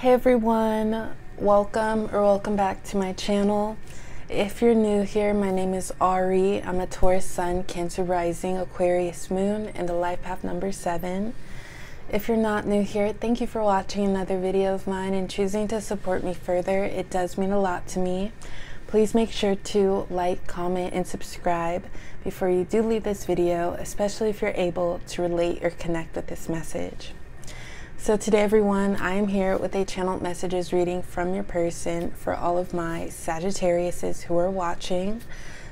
Hey everyone, welcome or welcome back to my channel. If you're new here, my name is Ari. I'm a Taurus Sun, Cancer Rising, Aquarius Moon, and the life path number 7. If you're not new here, thank you for watching another video of mine and choosing to support me further. It does mean a lot to me. Please make sure to like, comment, and subscribe before you do leave this video, especially if you're able to relate or connect with this message. So today everyone, I am here with a channeled messages reading from your person for all of my Sagittariuses who are watching.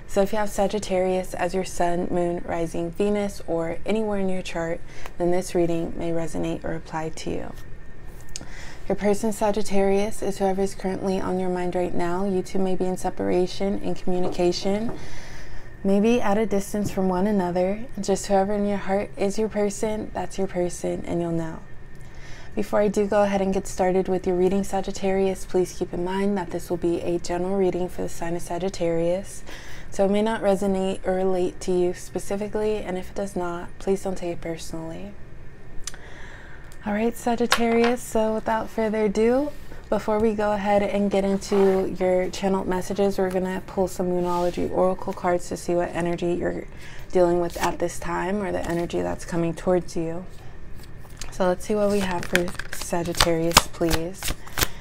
So if you have Sagittarius as your sun, moon, rising, Venus, or anywhere in your chart, then this reading may resonate or apply to you. Your person Sagittarius is whoever is currently on your mind right now. You two may be in separation, in communication, maybe at a distance from one another. Just whoever in your heart is your person, that's your person, and you'll know. Before I do go ahead and get started with your reading Sagittarius, please keep in mind that this will be a general reading for the sign of Sagittarius. So it may not resonate or relate to you specifically, and if it does not, please don't take it personally. All right, Sagittarius, so without further ado, before we go ahead and get into your channeled messages, we're going to pull some Moonology Oracle cards to see what energy you're dealing with at this time or the energy that's coming towards you. So let's see what we have for Sagittarius, please.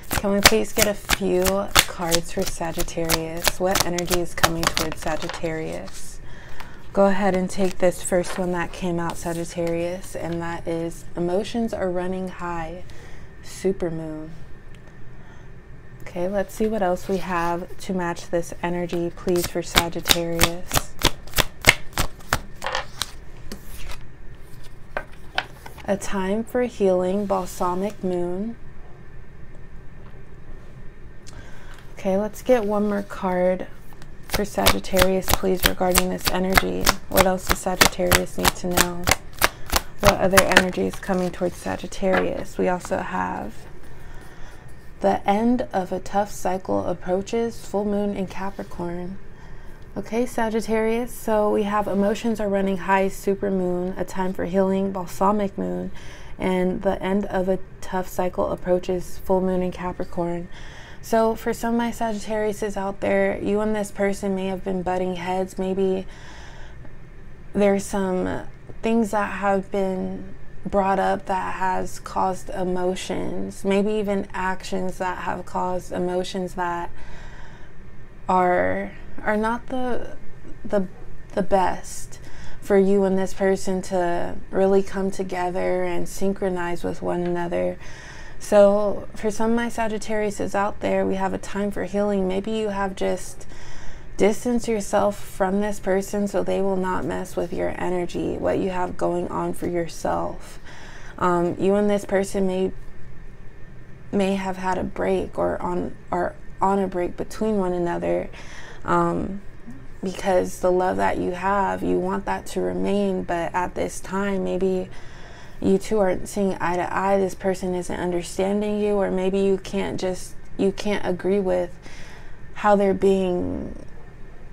Can we please get a few cards for Sagittarius? What energy is coming towards Sagittarius? Go ahead and take this first one that came out, Sagittarius, and that is Emotions are running high, Supermoon. Okay, let's see what else we have to match this energy, please, for Sagittarius. A Time for Healing, Balsamic Moon. Okay, let's get one more card for Sagittarius, please, regarding this energy. What else does Sagittarius need to know? What other energy is coming towards Sagittarius? We also have the end of a tough cycle approaches, full moon in Capricorn. Okay, Sagittarius, so we have emotions are running high, super moon, a time for healing, balsamic moon, and the end of a tough cycle approaches full moon in Capricorn. So for some of my Sagittariuses out there, you and this person may have been butting heads. Maybe there's some things that have been brought up that has caused emotions, maybe even actions that have caused emotions that are are not the the the best for you and this person to really come together and synchronize with one another. So, for some of my Sagittarius is out there, we have a time for healing. Maybe you have just distance yourself from this person so they will not mess with your energy, what you have going on for yourself. Um, you and this person may may have had a break or on or on a break between one another um, because the love that you have, you want that to remain. But at this time, maybe you two aren't seeing eye to eye. This person isn't understanding you, or maybe you can't just you can't agree with how they're being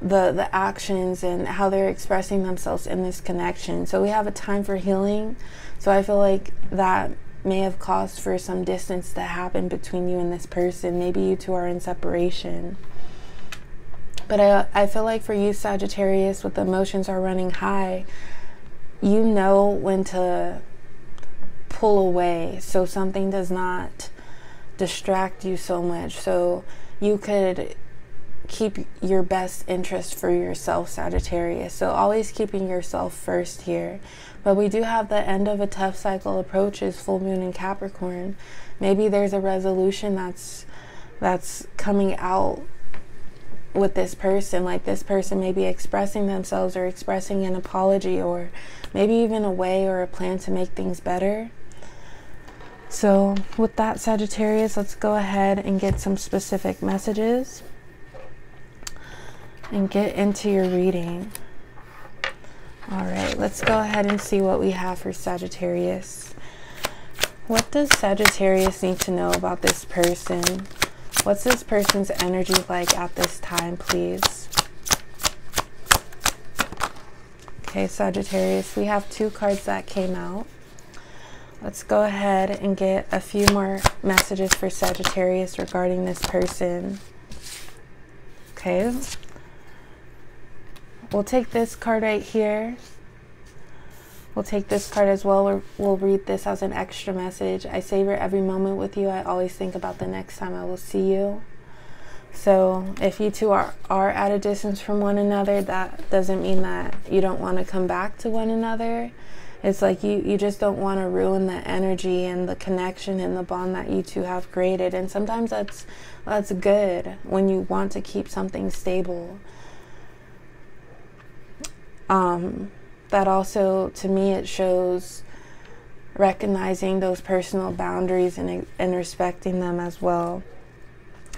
the the actions and how they're expressing themselves in this connection. So we have a time for healing. So I feel like that may have caused for some distance to happen between you and this person. Maybe you two are in separation. But I, I feel like for you, Sagittarius, with the emotions are running high, you know when to pull away so something does not distract you so much. So you could keep your best interest for yourself, Sagittarius. So always keeping yourself first here. But we do have the end of a tough cycle approaches full moon in Capricorn. Maybe there's a resolution that's that's coming out with this person like this person may be expressing themselves or expressing an apology or maybe even a way or a plan to make things better. So with that sagittarius let's go ahead and get some specific messages and get into your reading. All right let's go ahead and see what we have for sagittarius. What does sagittarius need to know about this person What's this person's energy like at this time, please? Okay, Sagittarius, we have two cards that came out. Let's go ahead and get a few more messages for Sagittarius regarding this person. Okay. We'll take this card right here. We'll take this card as well. We'll read this as an extra message. I savor every moment with you. I always think about the next time I will see you. So if you two are, are at a distance from one another, that doesn't mean that you don't want to come back to one another. It's like you, you just don't want to ruin the energy and the connection and the bond that you two have created. And sometimes that's that's good when you want to keep something stable. Um, that also, to me, it shows recognizing those personal boundaries and, and respecting them as well.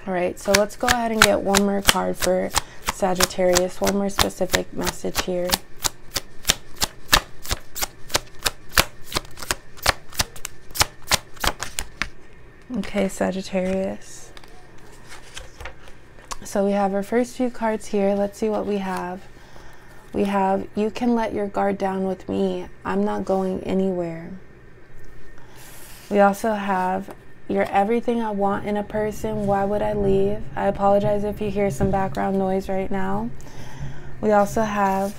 All right, so let's go ahead and get one more card for Sagittarius, one more specific message here. Okay, Sagittarius. So we have our first few cards here. Let's see what we have. We have, you can let your guard down with me. I'm not going anywhere. We also have, you're everything I want in a person. Why would I leave? I apologize if you hear some background noise right now. We also have,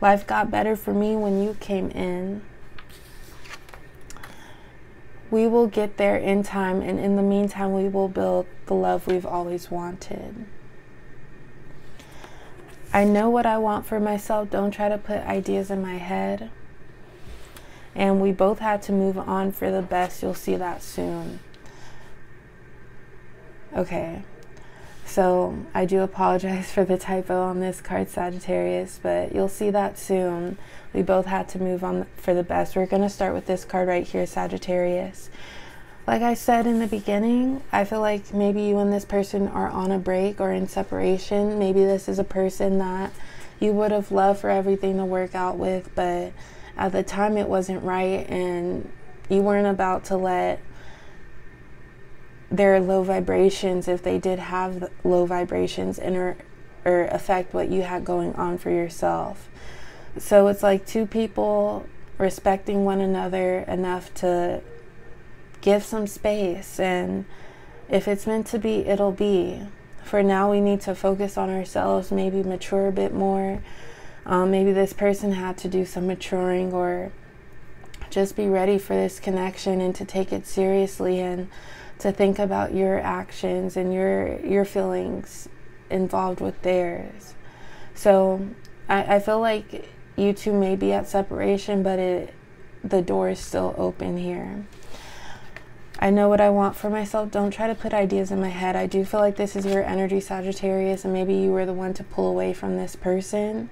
life got better for me when you came in. We will get there in time, and in the meantime, we will build the love we've always wanted. I know what I want for myself. Don't try to put ideas in my head. And we both had to move on for the best. You'll see that soon. Okay. So I do apologize for the typo on this card, Sagittarius, but you'll see that soon. We both had to move on for the best. We're going to start with this card right here, Sagittarius. Like I said in the beginning, I feel like maybe you and this person are on a break or in separation. Maybe this is a person that you would have loved for everything to work out with, but at the time it wasn't right and you weren't about to let their low vibrations, if they did have low vibrations, enter or affect what you had going on for yourself. So it's like two people respecting one another enough to give some space and if it's meant to be it'll be. For now we need to focus on ourselves maybe mature a bit more. Um, maybe this person had to do some maturing or just be ready for this connection and to take it seriously and to think about your actions and your your feelings involved with theirs. So I, I feel like you two may be at separation but it the door is still open here I know what I want for myself. Don't try to put ideas in my head. I do feel like this is your energy, Sagittarius, and maybe you were the one to pull away from this person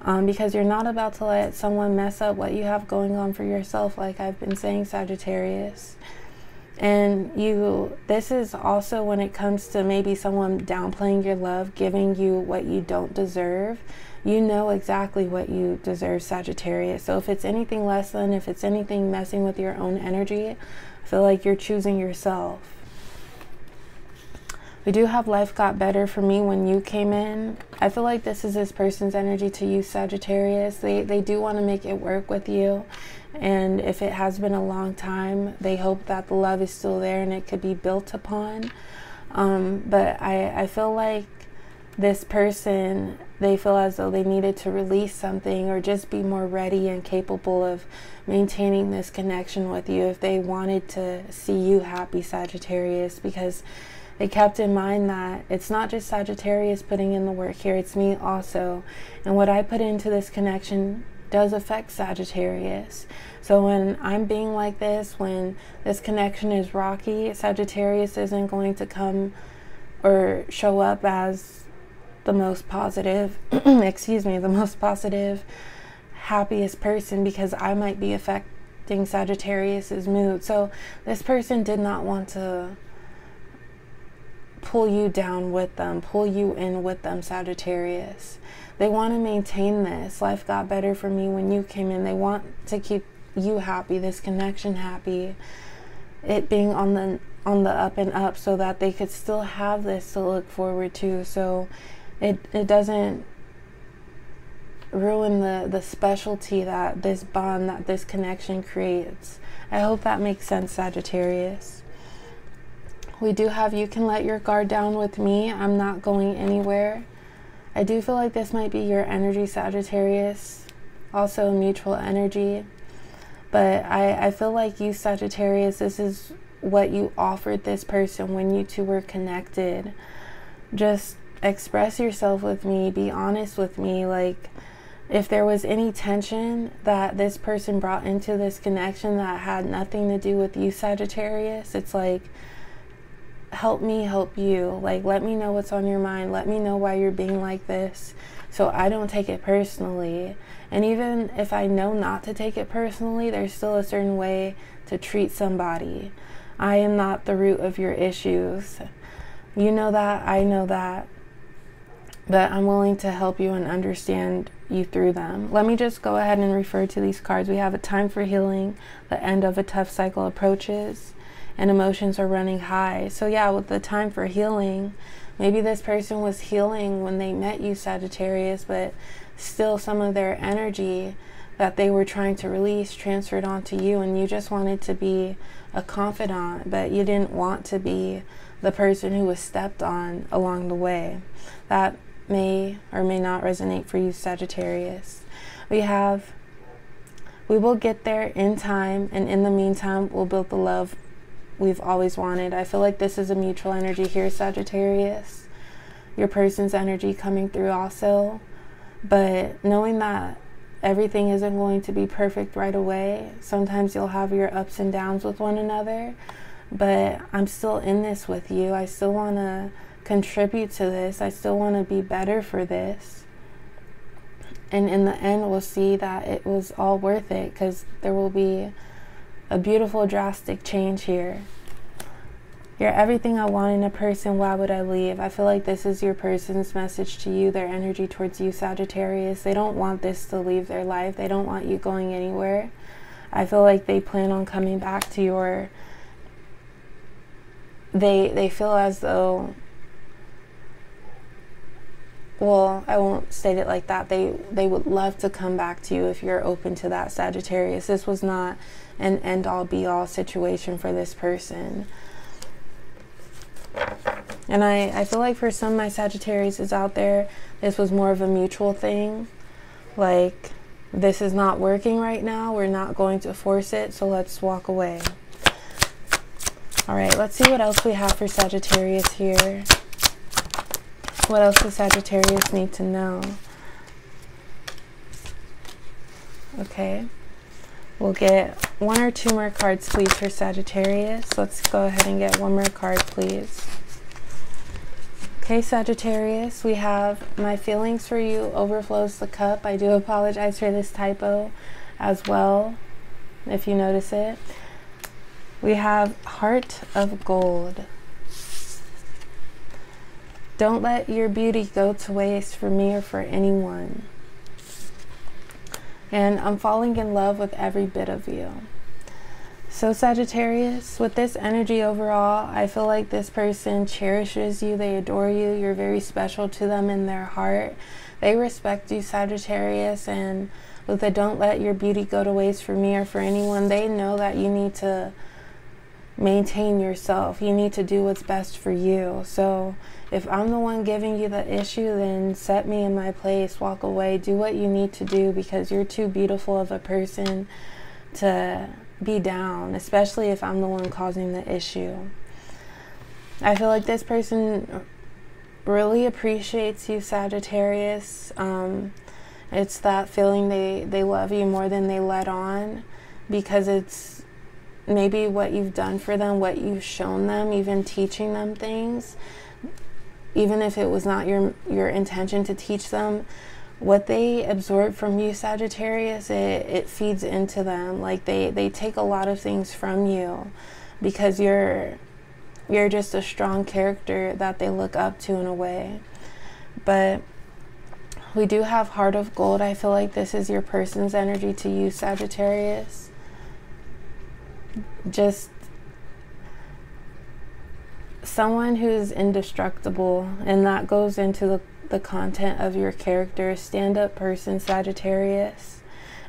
um, because you're not about to let someone mess up what you have going on for yourself, like I've been saying, Sagittarius. And you, this is also when it comes to maybe someone downplaying your love, giving you what you don't deserve. You know exactly what you deserve, Sagittarius. So if it's anything less than, if it's anything messing with your own energy, feel like you're choosing yourself. We do have life got better for me when you came in. I feel like this is this person's energy to you, Sagittarius. They, they do want to make it work with you. And if it has been a long time, they hope that the love is still there and it could be built upon. Um, but I, I feel like this person, they feel as though they needed to release something or just be more ready and capable of maintaining this connection with you if they wanted to see you happy, Sagittarius, because they kept in mind that it's not just Sagittarius putting in the work here, it's me also. And what I put into this connection does affect Sagittarius. So when I'm being like this, when this connection is rocky, Sagittarius isn't going to come or show up as the most positive, excuse me, the most positive happiest person because I might be affecting Sagittarius's mood. So this person did not want to pull you down with them, pull you in with them, Sagittarius. They want to maintain this. Life got better for me when you came in. They want to keep you happy, this connection happy, it being on the on the up and up so that they could still have this to look forward to. So it it doesn't ruin the, the specialty that this bond, that this connection creates. I hope that makes sense, Sagittarius. We do have you can let your guard down with me. I'm not going anywhere. I do feel like this might be your energy, Sagittarius. Also, mutual energy. But I, I feel like you, Sagittarius, this is what you offered this person when you two were connected. Just express yourself with me, be honest with me. Like, if there was any tension that this person brought into this connection that had nothing to do with you, Sagittarius, it's like, help me help you. Like, let me know what's on your mind. Let me know why you're being like this so I don't take it personally. And even if I know not to take it personally, there's still a certain way to treat somebody. I am not the root of your issues. You know that, I know that but I'm willing to help you and understand you through them. Let me just go ahead and refer to these cards. We have a time for healing, the end of a tough cycle approaches, and emotions are running high. So, yeah, with the time for healing, maybe this person was healing when they met you, Sagittarius, but still some of their energy that they were trying to release transferred onto you, and you just wanted to be a confidant, but you didn't want to be the person who was stepped on along the way. That may or may not resonate for you, Sagittarius. We have, we will get there in time, and in the meantime, we'll build the love we've always wanted. I feel like this is a mutual energy here, Sagittarius. Your person's energy coming through also. But knowing that everything isn't going to be perfect right away, sometimes you'll have your ups and downs with one another. But I'm still in this with you. I still want to contribute to this. I still want to be better for this. And in the end, we'll see that it was all worth it because there will be a beautiful, drastic change here. You're everything I want in a person. Why would I leave? I feel like this is your person's message to you, their energy towards you, Sagittarius. They don't want this to leave their life, they don't want you going anywhere. I feel like they plan on coming back to your. They they feel as though well, I won't state it like that. They they would love to come back to you if you're open to that Sagittarius. This was not an end all be all situation for this person. And I, I feel like for some of my Sagittarius is out there, this was more of a mutual thing. Like, this is not working right now. We're not going to force it, so let's walk away. All right, let's see what else we have for Sagittarius here. What else does Sagittarius need to know? Okay. We'll get one or two more cards, please, for Sagittarius. Let's go ahead and get one more card, please. Okay, Sagittarius, we have my feelings for you overflows the cup. I do apologize for this typo as well, if you notice it. We have heart of gold. Don't let your beauty go to waste for me or for anyone. And I'm falling in love with every bit of you. So, Sagittarius, with this energy overall, I feel like this person cherishes you, they adore you, you're very special to them in their heart. They respect you, Sagittarius, and with the don't let your beauty go to waste for me or for anyone, they know that you need to maintain yourself. You need to do what's best for you. So, if I'm the one giving you the issue, then set me in my place, walk away, do what you need to do because you're too beautiful of a person to be down, especially if I'm the one causing the issue. I feel like this person really appreciates you, Sagittarius. Um, it's that feeling they, they love you more than they let on because it's maybe what you've done for them, what you've shown them, even teaching them things. Even if it was not your your intention to teach them what they absorb from you sagittarius it, it feeds into them. Like they they take a lot of things from you because you're you're just a strong character that they look up to in a way. But we do have heart of gold. I feel like this is your person's energy to you sagittarius just someone who's indestructible, and that goes into the, the content of your character, stand up person, Sagittarius.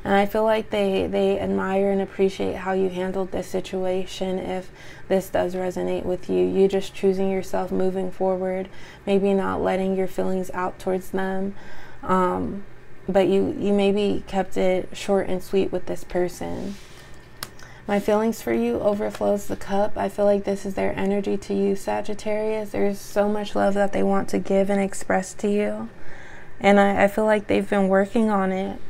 And I feel like they, they admire and appreciate how you handled this situation if this does resonate with you. You just choosing yourself, moving forward, maybe not letting your feelings out towards them. Um, but you, you maybe kept it short and sweet with this person. My feelings for you overflows the cup. I feel like this is their energy to you, Sagittarius. There's so much love that they want to give and express to you. And I, I feel like they've been working on it.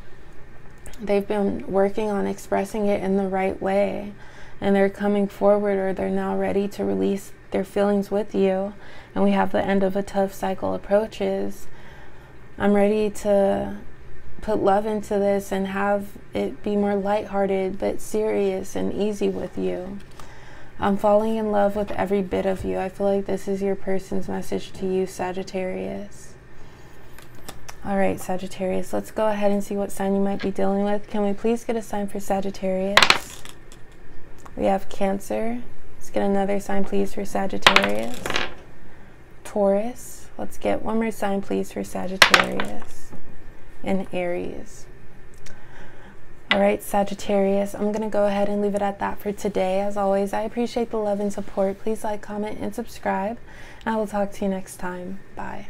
They've been working on expressing it in the right way. And they're coming forward or they're now ready to release their feelings with you. And we have the end of a tough cycle approaches. I'm ready to put love into this and have it be more lighthearted but serious and easy with you. I'm falling in love with every bit of you. I feel like this is your person's message to you, Sagittarius. All right, Sagittarius, let's go ahead and see what sign you might be dealing with. Can we please get a sign for Sagittarius? We have Cancer. Let's get another sign, please, for Sagittarius. Taurus. Let's get one more sign, please, for Sagittarius and Aries. All right, Sagittarius, I'm going to go ahead and leave it at that for today. As always, I appreciate the love and support. Please like, comment, and subscribe. And I will talk to you next time. Bye.